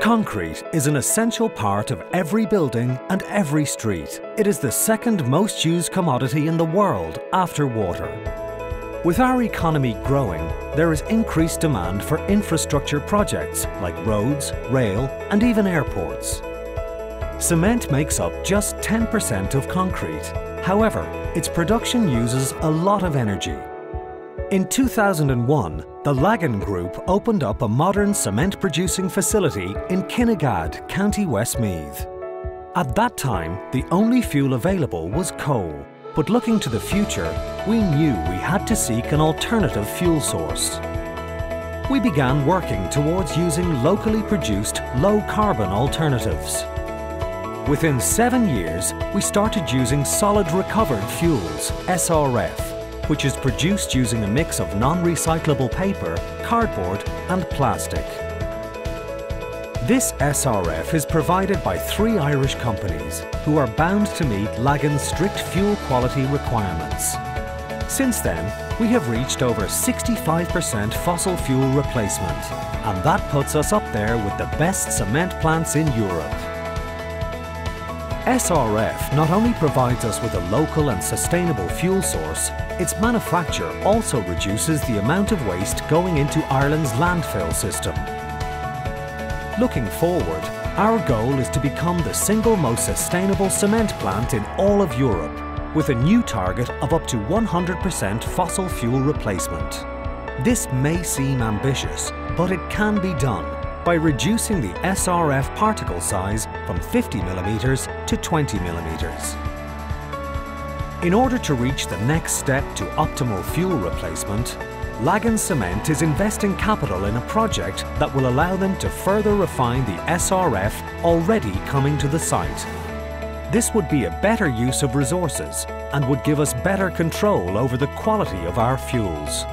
Concrete is an essential part of every building and every street. It is the second most used commodity in the world after water. With our economy growing, there is increased demand for infrastructure projects like roads, rail and even airports. Cement makes up just 10% of concrete. However, its production uses a lot of energy in 2001, the Lagan Group opened up a modern cement producing facility in Kinnegad, County Westmeath. At that time, the only fuel available was coal, but looking to the future, we knew we had to seek an alternative fuel source. We began working towards using locally produced low-carbon alternatives. Within seven years, we started using solid recovered fuels, SRF, which is produced using a mix of non-recyclable paper, cardboard and plastic. This SRF is provided by three Irish companies who are bound to meet Lagan's strict fuel quality requirements. Since then, we have reached over 65% fossil fuel replacement, and that puts us up there with the best cement plants in Europe. SRF not only provides us with a local and sustainable fuel source, its manufacture also reduces the amount of waste going into Ireland's landfill system. Looking forward, our goal is to become the single most sustainable cement plant in all of Europe, with a new target of up to 100% fossil fuel replacement. This may seem ambitious, but it can be done by reducing the SRF particle size from 50mm to 20mm. In order to reach the next step to optimal fuel replacement, Lagan Cement is investing capital in a project that will allow them to further refine the SRF already coming to the site. This would be a better use of resources and would give us better control over the quality of our fuels.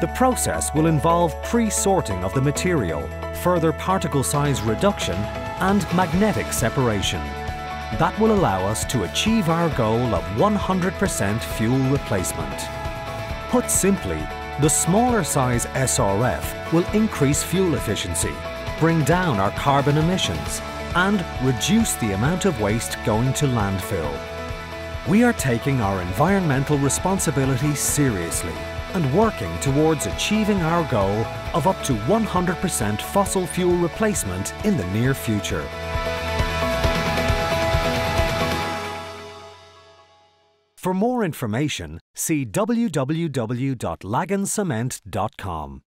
The process will involve pre-sorting of the material, further particle size reduction and magnetic separation. That will allow us to achieve our goal of 100% fuel replacement. Put simply, the smaller size SRF will increase fuel efficiency, bring down our carbon emissions and reduce the amount of waste going to landfill. We are taking our environmental responsibility seriously and working towards achieving our goal of up to 100% fossil fuel replacement in the near future. For more information, see www.lagancement.com.